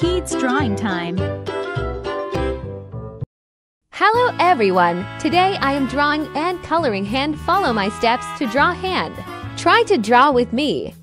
Kids Drawing Time. Hello everyone! Today I am drawing and coloring hand. Follow my steps to draw hand. Try to draw with me.